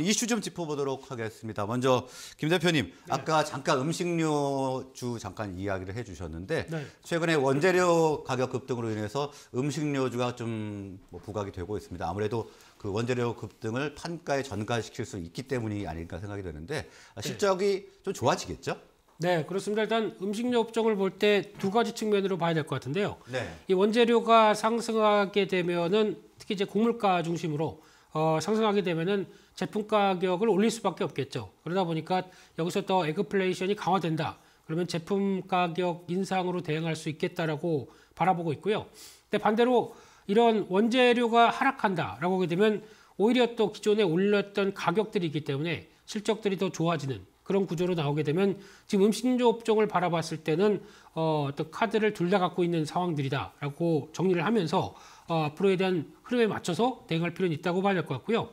이슈 좀 짚어보도록 하겠습니다. 먼저 김 대표님, 네. 아까 잠깐 음식료주 잠깐 이야기를 해주셨는데 네. 최근에 원재료 가격 급등으로 인해서 음식료주가 좀뭐 부각이 되고 있습니다. 아무래도 그 원재료 급등을 판가에 전가시킬 수 있기 때문이 아닐까 생각이 되는데 아, 실적이 좀 좋아지겠죠? 네, 그렇습니다. 일단 음식료 업종을 볼 때 두 가지 측면으로 봐야 될 것 같은데요. 네. 이 원재료가 상승하게 되면은 특히 이제 곡물가 중심으로 어, 상승하게 되면은 제품 가격을 올릴 수밖에 없겠죠. 그러다 보니까 여기서 더 애그플레이션이 강화된다. 그러면 제품 가격 인상으로 대응할 수 있겠다라고 바라보고 있고요. 근데 반대로 이런 원재료가 하락한다라고 하게 되면 오히려 또 기존에 올렸던 가격들이 있기 때문에 실적들이 더 좋아지는 그런 구조로 나오게 되면 지금 음식료 업종을 바라봤을 때는 어, 어떤 카드를 둘 다 갖고 있는 상황들이다라고 정리를 하면서 어, 앞으로에 대한 흐름에 맞춰서 대응할 필요는 있다고 봐야 될 것 같고요.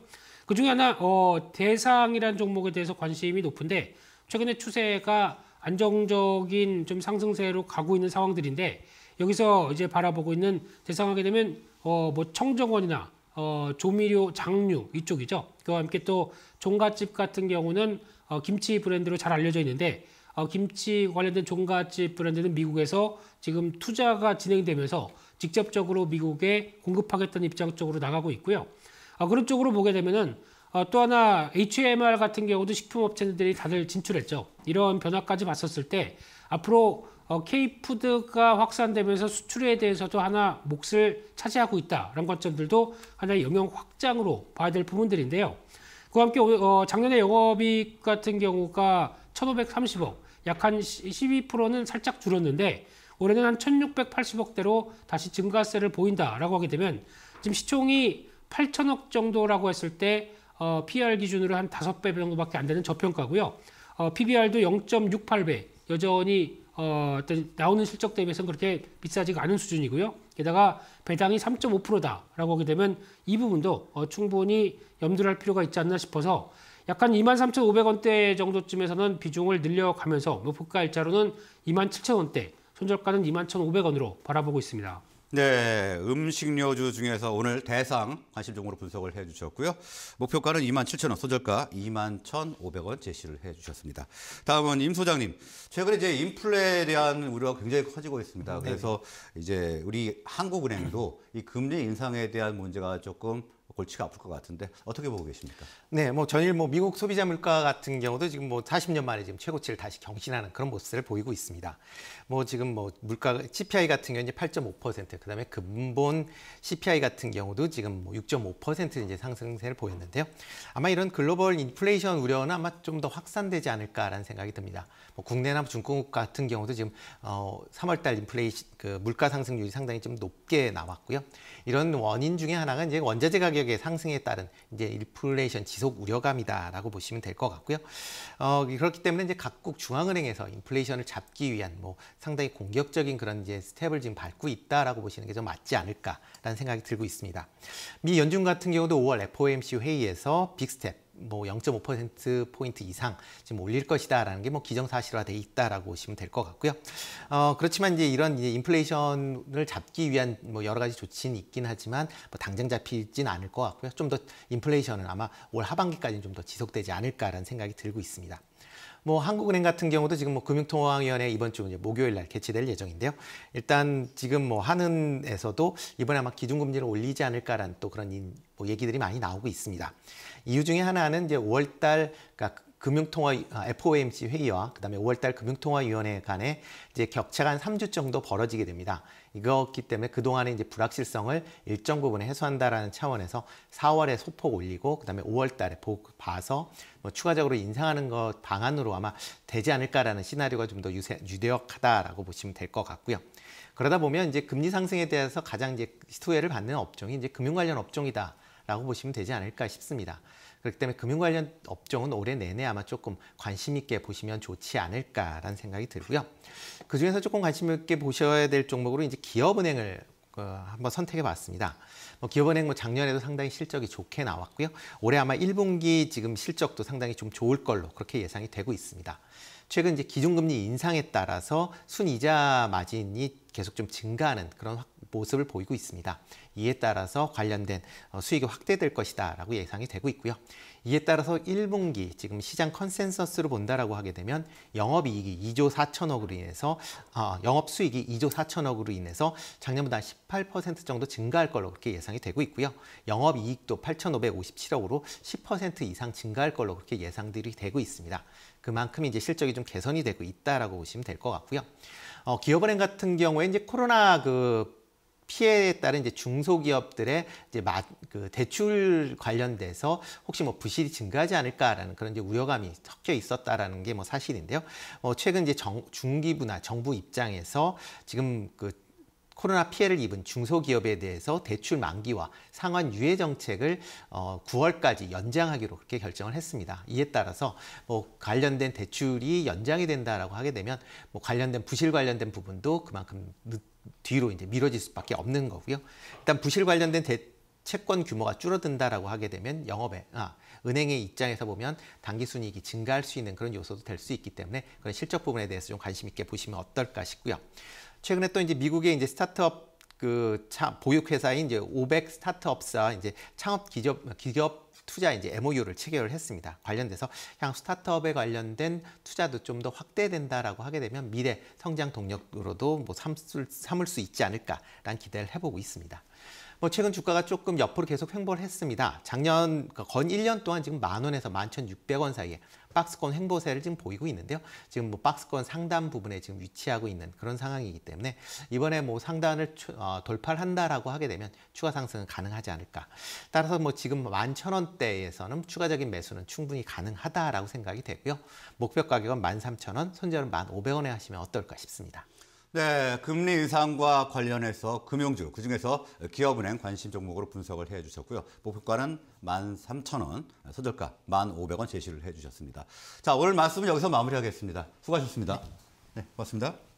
그 중에 하나 어, 대상이라는 종목에 대해서 관심이 높은데 최근에 추세가 안정적인 좀 상승세로 가고 있는 상황들인데 여기서 이제 바라보고 있는 대상하게 되면 어, 뭐 청정원이나 어, 조미료 장류 이쪽이죠. 그와 함께 또 종갓집 같은 경우는 어, 김치 브랜드로 잘 알려져 있는데 어, 김치 관련된 종갓집 브랜드는 미국에서 지금 투자가 진행되면서 직접적으로 미국에 공급하겠다는 입장 쪽으로 나가고 있고요. 어, 그런 쪽으로 보게 되면은 어, 또 하나 HMR 같은 경우도 식품업체들이 다들 진출했죠. 이런 변화까지 봤었을 때 앞으로 어, K푸드가 확산되면서 수출에 대해서도 하나 몫을 차지하고 있다라는 관점들도 하나의 영역 확장으로 봐야 될 부분들인데요. 그와 함께 어, 작년에 영업이익 같은 경우가 1,530억, 약 한 12%는 살짝 줄었는데 올해는 한 1,680억대로 다시 증가세를 보인다라고 하게 되면 지금 시총이 8천억 정도라고 했을 때 어, PER 기준으로 한 5배 정도밖에 안 되는 저평가고요. 어, PBR도 0.68배, 여전히 어, 어떤 나오는 실적 대비해서는 그렇게 비싸지가 않은 수준이고요. 게다가 배당이 3.5%다라고 하게 되면 이 부분도 어, 충분히 염두를 할 필요가 있지 않나 싶어서 약간 23,500원대 정도쯤에서는 비중을 늘려가면서 목표가 일자로는 27,000원대, 손절가는 21,500원으로 바라보고 있습니다. 네, 음식료주 중에서 오늘 대상 관심 종목으로 분석을 해주셨고요. 목표가는 27,000원, 소절가 21,500원 제시를 해주셨습니다. 다음은 임 소장님. 최근에 이제 인플레에 대한 우려가 굉장히 커지고 있습니다. 그래서 이제 우리 한국은행도 이 금리 인상에 대한 문제가 조금 골치가 아플 것 같은데 어떻게 보고 계십니까? 네, 뭐 전일 뭐 미국 소비자 물가 같은 경우도 지금 뭐 40년 만에 지금 최고치를 다시 경신하는 그런 모습을 보이고 있습니다. 뭐 지금 뭐 물가 CPI 같은 경우 이제 8.5%, 그다음에 근본 CPI 같은 경우도 지금 뭐 6.5% 이제 상승세를 보였는데요. 아마 이런 글로벌 인플레이션 우려는 아마 좀 더 확산되지 않을까라는 생각이 듭니다. 뭐 국내나 중국 같은 경우도 지금 어 3월달 인플레이션 그 물가 상승률이 상당히 좀 높게 나왔고요. 이런 원인 중에 하나가 이제 원자재 가격의 상승에 따른 이제 인플레이션 지속 우려감이다라고 보시면 될 것 같고요. 어, 그렇기 때문에 이제 각국 중앙은행에서 인플레이션을 잡기 위한 뭐 상당히 공격적인 그런 이제 스텝을 지금 밟고 있다라고 보시는 게 좀 맞지 않을까라는 생각이 들고 있습니다. 미 연준 같은 경우도 5월 FOMC 회의에서 빅스텝 뭐 0.5% 포인트 이상 지금 올릴 것이다라는 게 뭐 기정사실화돼 있다라고 보시면 될 것 같고요. 어 그렇지만 이제 이런 이제 인플레이션을 잡기 위한 뭐 여러 가지 조치는 있긴 하지만 뭐 당장 잡히진 않을 것 같고요. 좀 더 인플레이션은 아마 올 하반기까지는 좀 더 지속되지 않을까라는 생각이 들고 있습니다. 뭐 한국은행 같은 경우도 지금 뭐 금융통화위원회 이번 주 목요일 날 개최될 예정인데요. 일단 지금 뭐 한은에서도 이번에 아마 기준금리를 올리지 않을까라는 또 그런 뭐 얘기들이 많이 나오고 있습니다. 이유 중에 하나는 이제 5월달 그러니까 금융통화 FOMC 회의와 그다음에 5월달 금융통화위원회 간에 이제 격차가 한 3주 정도 벌어지게 됩니다. 이거기 때문에 그동안의 이제 불확실성을 일정 부분 해소한다라는 차원에서 4월에 소폭 올리고 그다음에 5월달에 복 봐서 뭐 추가적으로 인상하는 것 방안으로 아마 되지 않을까라는 시나리오가 좀 더 유력하다라고 보시면 될 것 같고요. 그러다 보면 이제 금리 상승에 대해서 가장 이제 수혜를 받는 업종이 이제 금융 관련 업종이다 라고 보시면 되지 않을까 싶습니다. 그렇기 때문에 금융 관련 업종은 올해 내내 아마 조금 관심 있게 보시면 좋지 않을까라는 생각이 들고요. 그 중에서 조금 관심 있게 보셔야 될 종목으로 이제 기업은행을 어, 한번 선택해 봤습니다. 뭐 기업은행 뭐 작년에도 상당히 실적이 좋게 나왔고요. 올해 아마 1분기 지금 실적도 상당히 좀 좋을 걸로 그렇게 예상이 되고 있습니다. 최근 이제 기준금리 인상에 따라서 순이자 마진이 계속 좀 증가하는 그런 모습을 보이고 있습니다. 이에 따라서 관련된 어, 수익이 확대될 것이다 라고 예상이 되고 있고요. 이에 따라서 1분기 지금 시장 컨센서스로 본다라고 하게 되면 영업이익이 2조 4천억으로 인해서 어, 영업 수익이 2조 4천억으로 인해서 작년보다 18% 정도 증가할 걸로 그렇게 예상이 되고 있고요. 영업이익도 8,557억으로 10% 이상 증가할 걸로 그렇게 예상들이 되고 있습니다. 그만큼 이제 실적이 좀 개선이 되고 있다라고 보시면 될 것 같고요. 어, 기업은행 같은 경우에 이제 코로나 그 피해에 따른 이제 중소기업들의 이제 마, 그 대출 관련돼서 혹시 뭐 부실이 증가하지 않을까라는 그런 이제 우려감이 섞여 있었다라는 게 뭐 사실인데요. 어, 최근 이제 정, 중기부나 정부 입장에서 지금 그 코로나 피해를 입은 중소기업에 대해서 대출 만기와 상환 유예 정책을 어, 9월까지 연장하기로 그렇게 결정을 했습니다. 이에 따라서 뭐 관련된 대출이 연장이 된다라고 하게 되면 뭐 관련된 부실 관련된 부분도 그만큼 늦, 뒤로 이제 미뤄질 수밖에 없는 거고요. 일단 부실 관련된 대, 채권 규모가 줄어든다라고 하게 되면 영업에 아, 은행의 입장에서 보면 단기 순이익이 증가할 수 있는 그런 요소도 될 수 있기 때문에 그런 실적 부분에 대해서 좀 관심 있게 보시면 어떨까 싶고요. 최근에 또 이제 미국의 이제 스타트업 그 차, 보육 회사인 이제 500 스타트업사 이제 창업 기업 기업 투자 이제 MOU를 체결을 했습니다. 관련돼서 향 스타트업에 관련된 투자도 좀 더 확대된다라고 하게 되면 미래 성장 동력으로도 뭐 삼을 수 있지 않을까라는 기대를 해보고 있습니다. 뭐 최근 주가가 조금 옆으로 계속 횡보를 했습니다. 작년 건 1년 동안 지금 만 원에서 만 천육백 원 사이에 박스권 횡보세를 지금 보이고 있는데요. 지금 뭐 박스권 상단 부분에 지금 위치하고 있는 그런 상황이기 때문에 이번에 뭐 상단을 어, 돌파를 한다라고 하게 되면 추가 상승은 가능하지 않을까. 따라서 뭐 지금 만 천 원대에서는 추가적인 매수는 충분히 가능하다라고 생각이 되고요. 목표 가격은 만 삼천 원, 손절은 만 오백 원에 하시면 어떨까 싶습니다. 네, 금리 인상과 관련해서 금융주, 그중에서 기업은행 관심 종목으로 분석을 해 주셨고요. 목표가는 13,000원, 소절가 1,500원 제시를 해 주셨습니다. 자, 오늘 말씀은 여기서 마무리하겠습니다. 수고하셨습니다. 네, 고맙습니다.